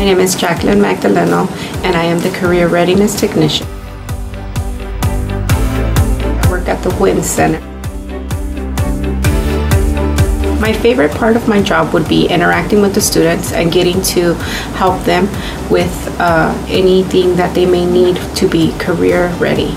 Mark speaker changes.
Speaker 1: My name is Jacqueline Magdaleno, and I am the Career Readiness Technician. I work at the WIN Center. My favorite part of my job would be interacting with the students and getting to help them with uh, anything that they may need to be career ready.